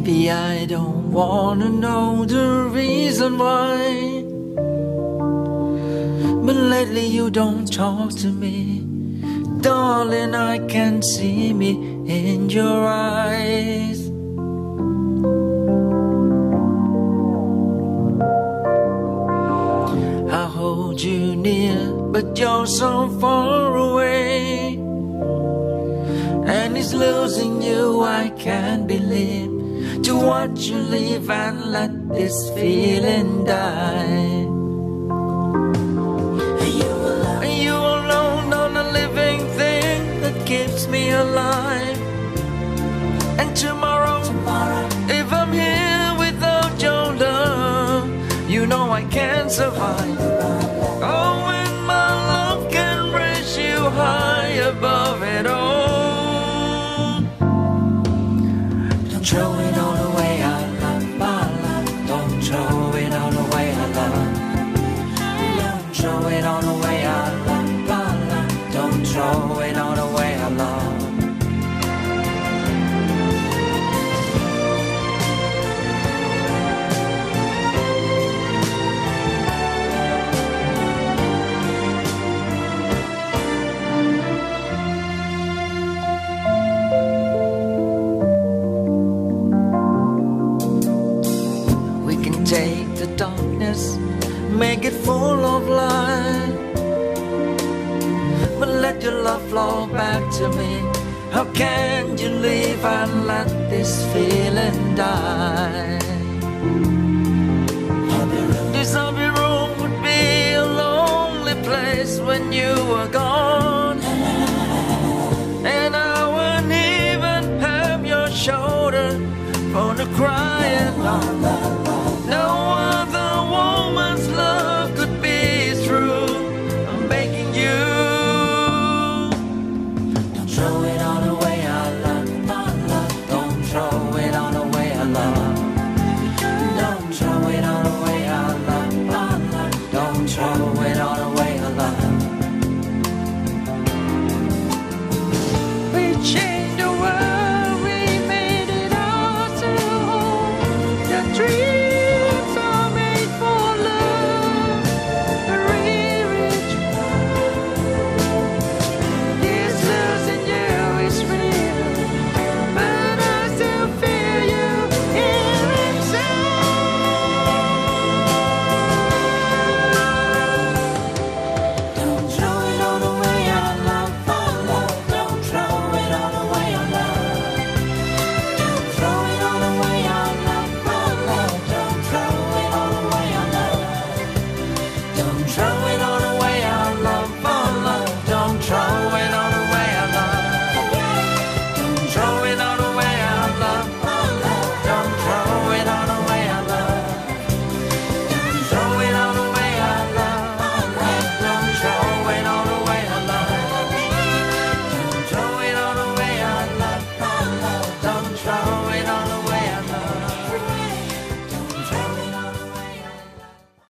Maybe I don't wanna know the reason why. But lately you don't talk to me. Darling, I can see me in your eyes. I hold you near, but you're so far away. And it's losing you, I can't believe. To watch you leave and let this feeling die. Are you alone on a living thing that keeps me alive? And tomorrow, if I'm here without your love, you know I can't survive. Oh, when my love can raise you high above it all. Don't take the darkness, make it full of light. But let your love flow back to me. How can you leave and let this feeling die? This happy room would be a lonely place when you are gone. And I wouldn't even have your shoulder for the crying. mama. 长城。